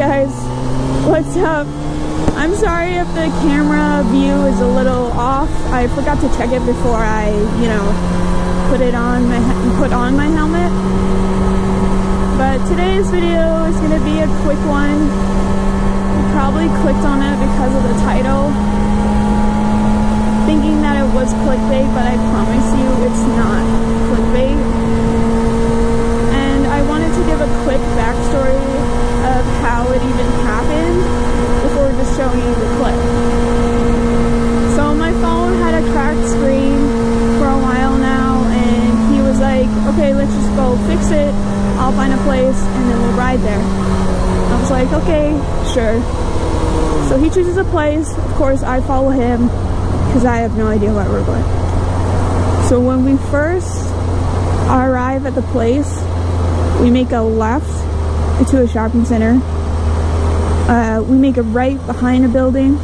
guys, what's up? I'm sorry if the camera view is a little off. I forgot to check it before I, you know, put it on my put on my helmet. But today's video is going to be a quick one. You probably clicked on it because of the title, thinking that it was clickbait, but I promise you it's not clickbait give a quick backstory of how it even happened before just showing you the clip. So my phone had a cracked screen for a while now and he was like, okay, let's just go fix it. I'll find a place and then we'll ride there. I was like, okay, sure. So he chooses a place. Of course, I follow him because I have no idea where we're going. So when we first arrive at the place, we make a left into a shopping center. Uh, we make a right behind a building.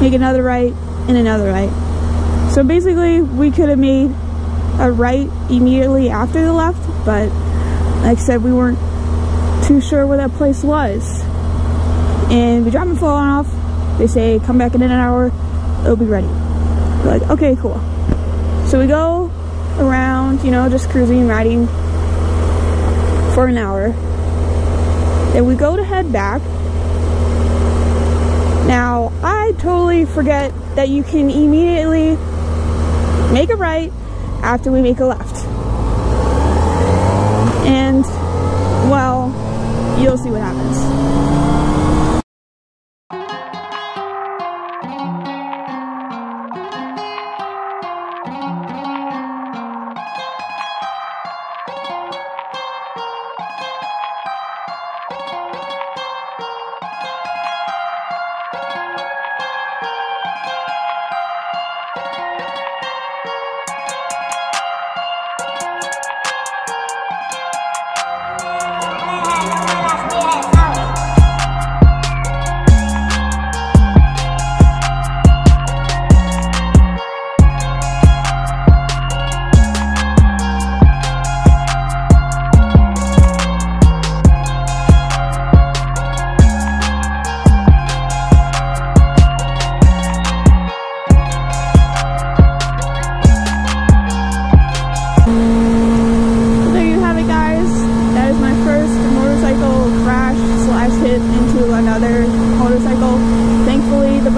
Make another right and another right. So basically, we could have made a right immediately after the left, but like I said, we weren't too sure where that place was. And we drop my phone off. They say, come back in an hour, it'll be ready. We're like, okay, cool. So we go around, you know, just cruising, riding for an hour. Then we go to head back. Now, I totally forget that you can immediately make a right after we make a left. And, well, you'll see what happens.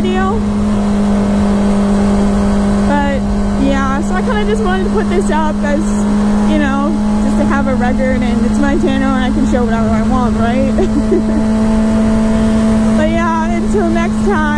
video. But yeah, so I kind of just wanted to put this up as, you know, just to have a record and it's my channel and I can show whatever I want, right? but yeah, until next time.